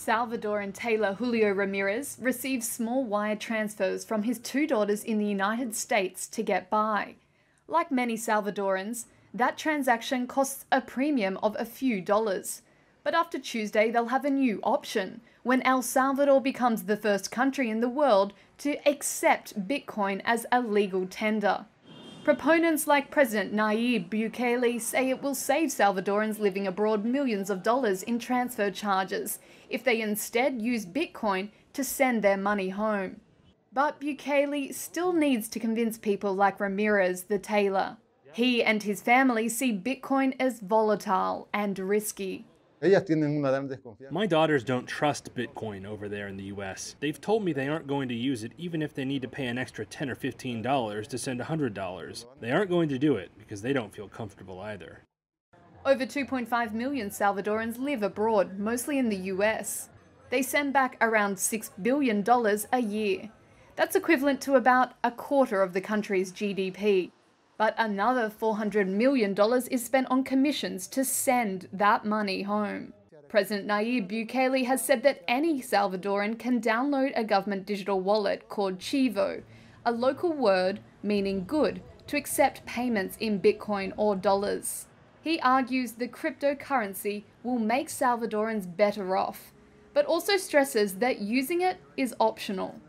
Salvadoran tailor Julio Ramirez receives small wire transfers from his two daughters in the United States to get by. Like many Salvadorans, that transaction costs a premium of a few dollars. But after Tuesday, they'll have a new option when El Salvador becomes the first country in the world to accept Bitcoin as a legal tender. Proponents like President Nayib Bukele say it will save Salvadorans living abroad millions of dollars in transfer charges if they instead use Bitcoin to send their money home. But Bukele still needs to convince people like Ramirez, the tailor. He and his family see Bitcoin as volatile and risky. My daughters don't trust Bitcoin over there in the US. They've told me they aren't going to use it even if they need to pay an extra 10 or 15 dollars to send $100. They aren't going to do it because they don't feel comfortable either. Over 2.5 million Salvadorans live abroad, mostly in the US. They send back around $6 billion a year. That's equivalent to about a quarter of the country's GDP. But another $400 million is spent on commissions to send that money home. President Nayib Bukele has said that any Salvadoran can download a government digital wallet called Chivo, a local word meaning good, to accept payments in Bitcoin or dollars. He argues the cryptocurrency will make Salvadorans better off, but also stresses that using it is optional.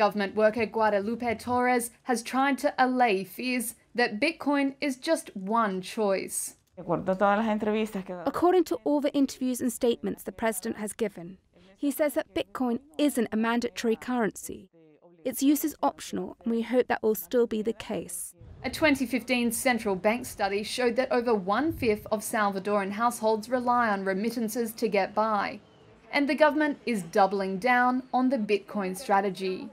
Government worker Guadalupe Torres has tried to allay fears that Bitcoin is just one choice. According to all the interviews and statements the president has given, he says that Bitcoin isn't a mandatory currency. Its use is optional, and we hope that will still be the case. A 2015 central bank study showed that over one fifth of Salvadoran households rely on remittances to get by. And the government is doubling down on the Bitcoin strategy.